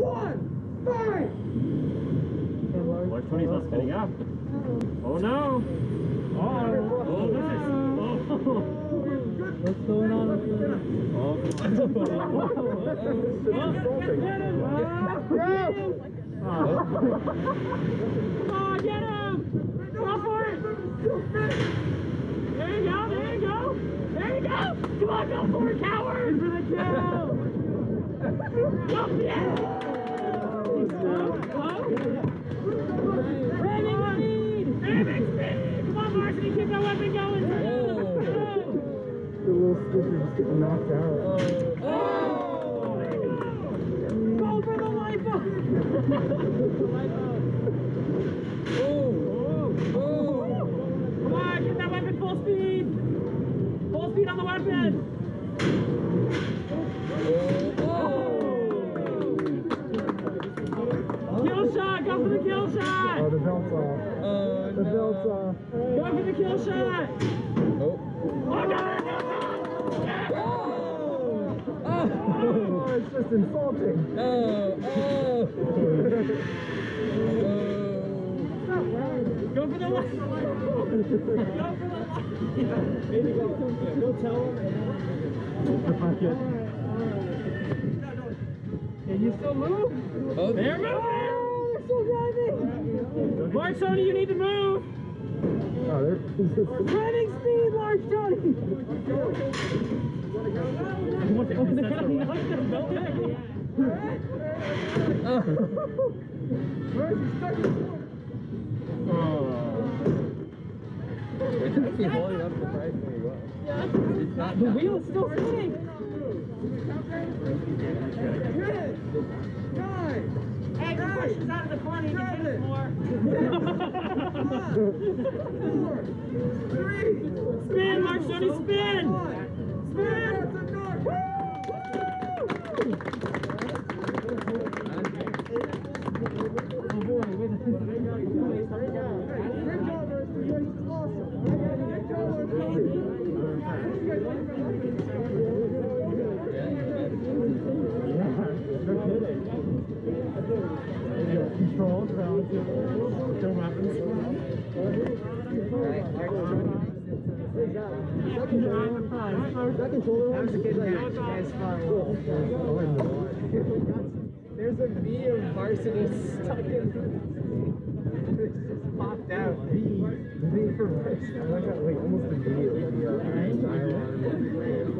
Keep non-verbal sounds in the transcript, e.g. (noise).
one, fight! Watch 20 plus spinning up. Oh. oh no! Oh, oh, oh this is. Oh. What's going on up here? Come on, get him! Oh, go for it! There you go, there you go! There you go! Come on, go for it, coward! For the kill! Go, yeah! Ramming speed! Ramming speed! Come on, Varsiti, keep that weapon going! The little skipper just getting knocked out. Go for the life Come on, get that weapon full speed! Full speed on the weapon! Kill shot! Go for the kill shot! Oh, the belt's off. Oh, The belt's off. Go for the kill shot! Oh. Oh, no! Oh, it's just insulting. Oh, oh. (laughs) oh. Go for the life! Go for the life! Maybe go, go tell him. Can you still move? Oh, They're moving! They're oh, still driving! Largetoni, you need to move! Oh, there. Driving speed, Large Johnny! What the open the gun? It's actually holding up surprisingly well. Not The wheel is still spinning! Hey, the push is out of the corner, you can hit us more. Largetoni, spin! Spin! Oh boy, wait Controls, balance, no weapons. That controller that was a good match. Guys, There's a V of Varsiti stuck in. It just popped out. V. V for Varsiti. I like that, like almost a V. Like the uh,